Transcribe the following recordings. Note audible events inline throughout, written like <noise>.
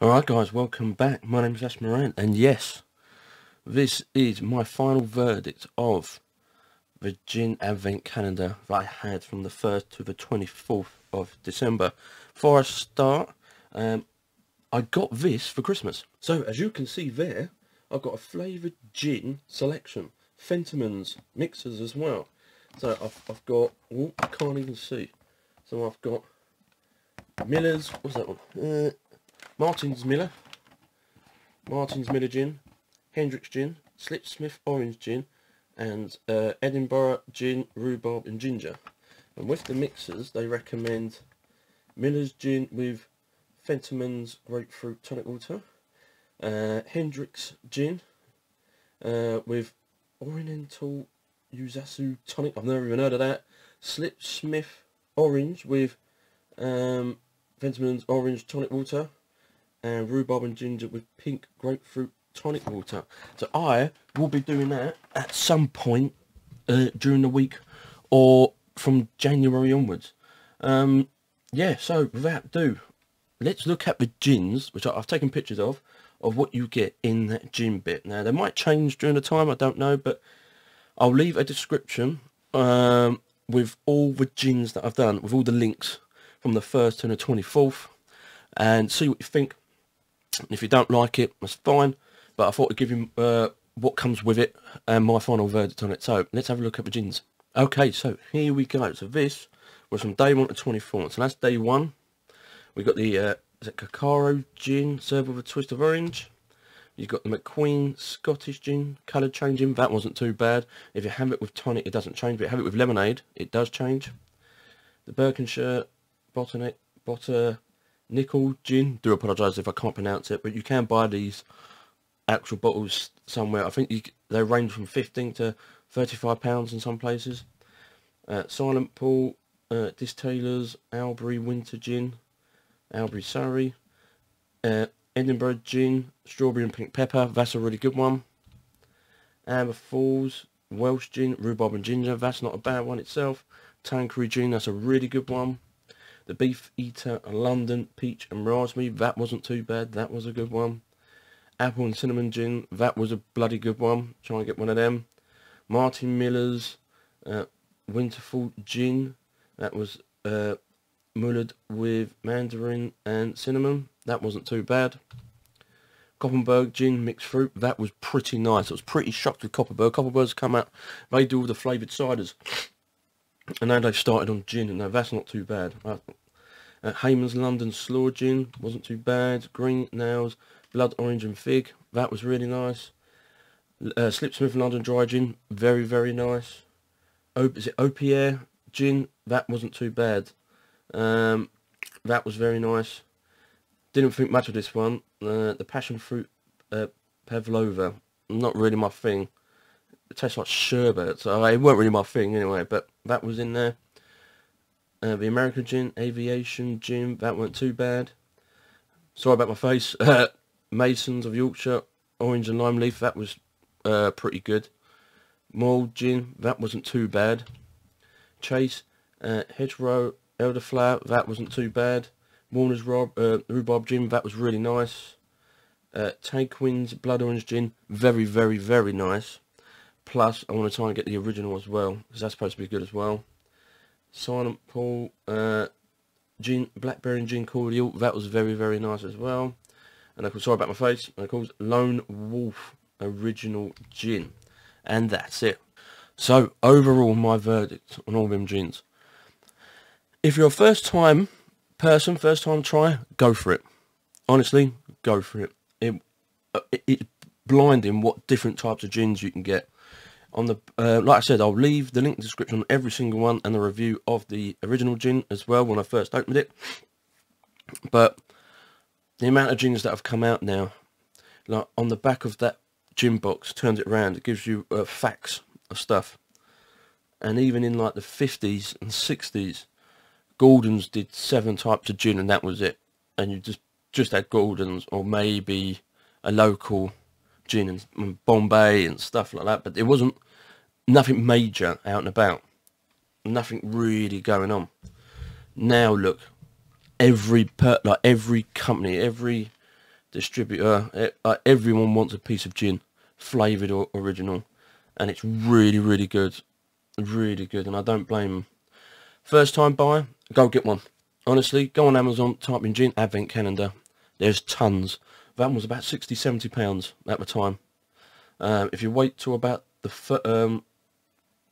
Alright guys, welcome back. My name is Ash Moran and yes, this is my final verdict of the Gin Advent Calendar that I had from the 1st to the 24th of December. Before I start, um, I got this for Christmas. So as you can see there, I've got a flavoured gin selection. Fentimans mixers as well. So I've, I've got, oh, I can't even see. So I've got Miller's, what's that one? Uh, Martin's Miller, Martin's Miller Gin, Hendrick's Gin, Slipsmith Orange Gin, and uh, Edinburgh Gin, Rhubarb and Ginger. And with the mixers, they recommend Miller's Gin with Fentimans Grapefruit Tonic Water, uh, Hendrick's Gin uh, with Oriental Yuzasu Tonic, I've never even heard of that, Slipsmith Orange with um, Fentimans Orange Tonic Water, and rhubarb and ginger with pink grapefruit tonic water. So I will be doing that at some point uh, during the week or from January onwards. Um, yeah, so without ado, let's look at the gins, which I've taken pictures of, of what you get in that gin bit. Now, they might change during the time, I don't know, but I'll leave a description um, with all the gins that I've done, with all the links from the 1st to the 24th, and see what you think. If you don't like it, that's fine. But I thought I'd give you uh, what comes with it and my final verdict on it. So let's have a look at the gins. Okay, so here we go. So this was from day 1 to 24. So that's day 1. We got the uh, is it Cacaro gin served with a twist of orange. You've got the McQueen Scottish gin, colour changing. That wasn't too bad. If you have it with tonic, it doesn't change. But if you have it with lemonade, it does change. The Birkenshire Botanet, Botter Nickel Gin. Do apologise if I can't pronounce it, but you can buy these actual bottles somewhere. I think you, they range from 15 to 35 pounds in some places. Uh, Silent Pool, uh, Distillers, Albury Winter Gin, Albury Surrey, uh, Edinburgh Gin, Strawberry and Pink Pepper, that's a really good one. Amber Falls, Welsh Gin, Rhubarb and Ginger, that's not a bad one itself. Tanqueray Gin, that's a really good one. The Beefeater London Peach and Raspberry, that wasn't too bad, that was a good one. Apple and Cinnamon Gin, that was a bloody good one, try and get one of them. Martin Miller's uh, Winterfall Gin, that was uh, mullered with mandarin and cinnamon, that wasn't too bad. Kopparberg Gin Mixed Fruit, that was pretty nice, I was pretty shocked with Kopparberg. Kopparberg's come out, they do all the flavoured ciders and now they've started on gin, and that's not too bad. Uh, uh, Hayman's London Sloe Gin wasn't too bad. Greenall's, Blood Orange and Fig, that was really nice. Uh, Slipsmith London Dry Gin, very, very nice. O is it Opihr Gin? That wasn't too bad. Um, that was very nice. Didn't think much of this one. Uh, the Passion Fruit uh, Pavlova, not really my thing it tastes like sherbet, so it weren't really my thing anyway, but that was in there. Uh, the American gin, Aviation gin, that weren't too bad. Sorry about my face. <laughs> Masons of Yorkshire, Orange and Lime Leaf, that was uh, pretty good. Mold gin, that wasn't too bad. Chase, uh, Hedgerow, Elderflower, that wasn't too bad. Warner's Rob, uh, Rhubarb gin, that was really nice. Uh, Tarquin's Blood Orange gin, very, very, very nice. Plus, I want to try and get the original as well, because that's supposed to be good as well. Silent Pool, uh, gin, Blackberry and Gin Cordial, that was very, very nice as well. And of course, sorry about my face, and of course, Lone Wolf Original Gin. And that's it. So, overall, my verdict on all them gins. If you're a first time person, first time try, go for it. Honestly, go for it. It, uh, it, it blinding what different types of gins you can get on the uh, like I said I'll leave the link description on every single one and the review of the original gin as well when I first opened it. But the amount of gins that have come out now like on the back of that gin box turns it around it gives you uh, facts of stuff. And even in like the 50s and 60s Gordon's did seven types of gin and that was it. And you just just had Gordon's or maybe a local gin and, Bombay and stuff like that, but it wasn't nothing major out and about. Nothing really going on. Now look, every per, like every company, every distributor. Uh, everyone wants a piece of gin, flavoured or original, and it's really, really good, really good, and I don't blame them. First time buyer, go get one. Honestly, go on Amazon, type in gin advent calendar. There's tons. That was about 60, 70 pounds at the time. Um, if you wait till about the um,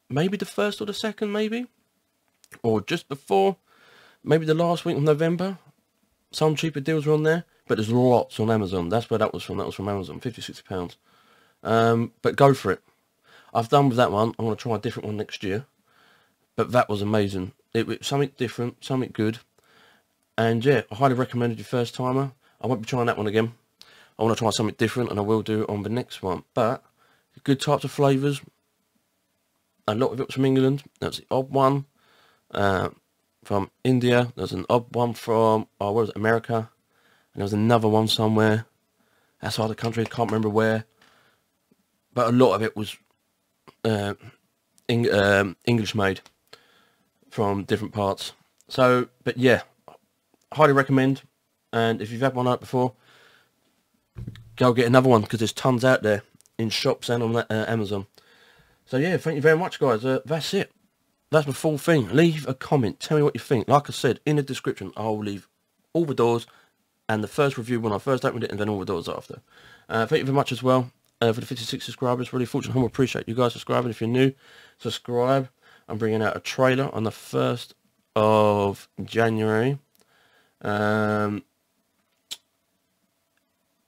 maybe the first or the second, maybe, or just before, maybe the last week of November, some cheaper deals are on there, but there's lots on Amazon. That's where that was from. That was from Amazon, 50, 60 pounds. Um, but go for it. I've done with that one. I'm going to try a different one next year. But that was amazing. It was something different, something good. And yeah, I highly recommend it your first timer. I won't be trying that one again. I want to try something different and I will do on the next one. But good types of flavours. A lot of it was from England. That's the odd one. Uh, from India. There's an odd one from, oh, was it, America. And there was another one somewhere outside the country. I can't remember where. But a lot of it was uh, um, English made from different parts. So, but yeah, highly recommend. And if you've had one out before, go get another one because there's tons out there in shops and on uh, Amazon. So yeah, thank you very much, guys. Uh, that's it. That's the full thing. Leave a comment. Tell me what you think. Like I said, in the description, I'll leave all the doors and the first review when I first opened it and then all the doors after. Uh, thank you very much as well uh, for the 56 subscribers. Really fortunate. Humble appreciate you guys subscribing. If you're new, subscribe. I'm bringing out a trailer on the 1st of January. Um,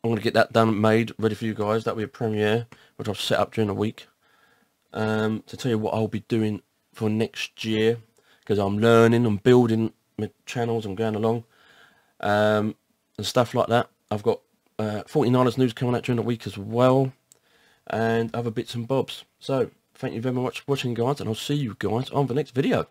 I'm going to get that done, made, ready for you guys. That'll be a premiere, which I've set up during the week. Um, to tell you what I'll be doing for next year, because I'm learning, I'm building my channels, I'm going along, um, and stuff like that. I've got uh, 49ers news coming out during the week as well, and other bits and bobs. So, thank you very much for watching, guys, and I'll see you guys on the next video.